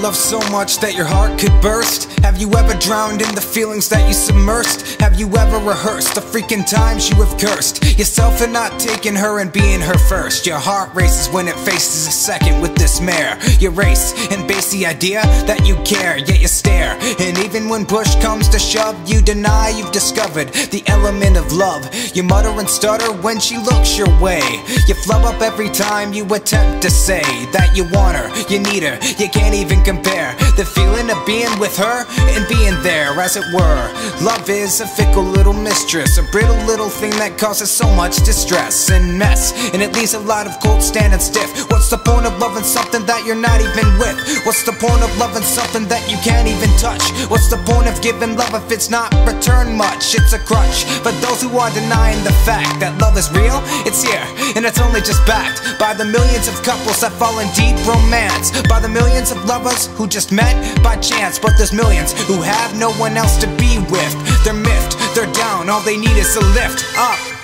loved so much that your heart could burst? Have you ever drowned in the feelings that you submersed? Have you ever rehearsed the freaking times you have cursed yourself for not taking her and being her first? Your heart races when it faces a second with this mare. You race and base the idea that you care, yet you stare. And even when push comes to shove, you deny you've discovered the element of love. You mutter and stutter when she looks your way. You flub up every time you attempt to say that you want her, you need her, you can't even compare the feeling of being with her and being there, as it were. Love is a fickle little mistress, a brittle little thing that causes so much distress and mess, and it leaves a lot of cold standing stiff. What's the point of loving something that you're not even with? What's the point of loving something that you can't even touch? What's the point of giving love if it's not returned much? It's a crutch for those who are denying the fact that love is real. It's here, and it's only just backed by the millions of couples that fall in deep romance, by the millions of lovers who just met by chance. But there's millions who have no one else to be with. They're miffed, they're down, all they need is a lift up.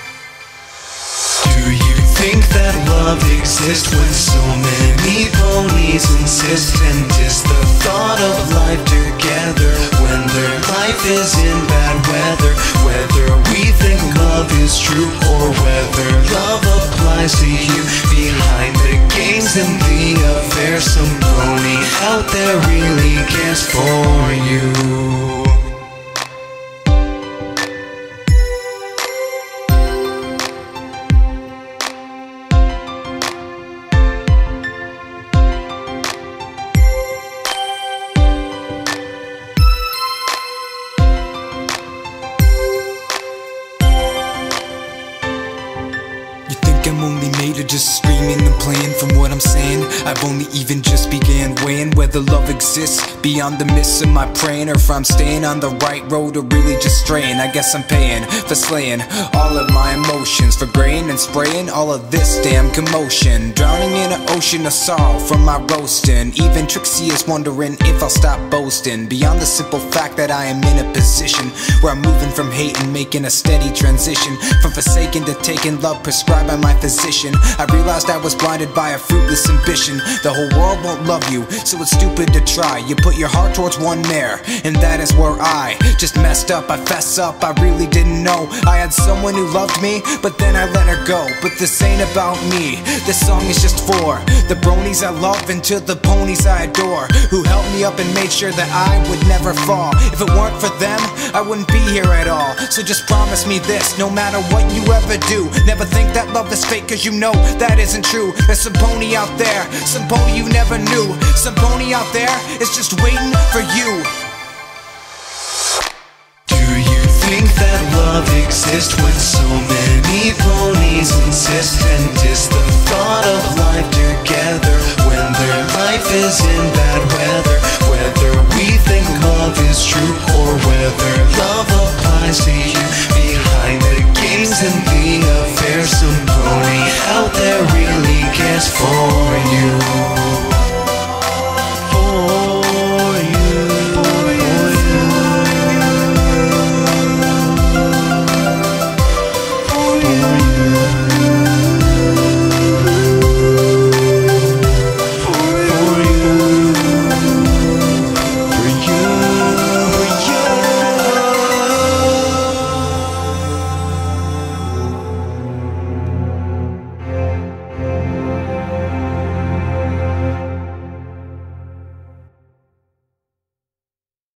Love exists when so many ponies insist? And is the thought of life together when their life is in bad weather? Whether we think love is true or whether love applies to you behind the games and the affair, some pony out there really cares for you. Think I'm only made of just screaming and playing from what I'm saying? I've only even just began weighing whether love exists beyond the mists of my praying, or if I'm staying on the right road or really just straying. I guess I'm paying for slaying all of my emotions, for graying and spraying all of this damn commotion. Drowning in an ocean of sorrow from my roasting. Even Trixie is wondering if I'll stop boasting. Beyond the simple fact that I am in a position where I'm moving from hate and making a steady transition. From forsaken to taking love prescribed by my physician. I realized I was blinded by a fruitless ambition. The whole world won't love you, so it's stupid to try. You put your heart towards one mare, and that is where I just messed up. I fess up, I really didn't know I had someone who loved me, but then I let her go. But this ain't about me, this song is just for the bronies I love and to the ponies I adore, who helped me up and made sure that I would never fall. If it weren't for them, I wouldn't be here at all. So just promise me this, no matter what you ever do, never think that love is fake, cause you know that isn't true. There's some pony out there, some pony you never knew, some pony out there is just waiting for you. Do you think that love exists when so many ponies insist? And is the thought of life together when their life is in